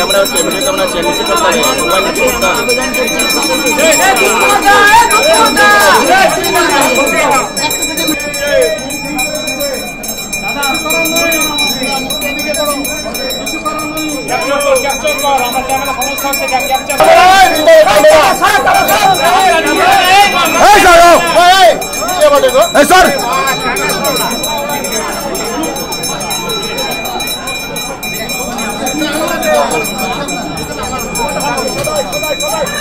Camera कैमरे camera channel से करता है। मोबाइल से करता है Go!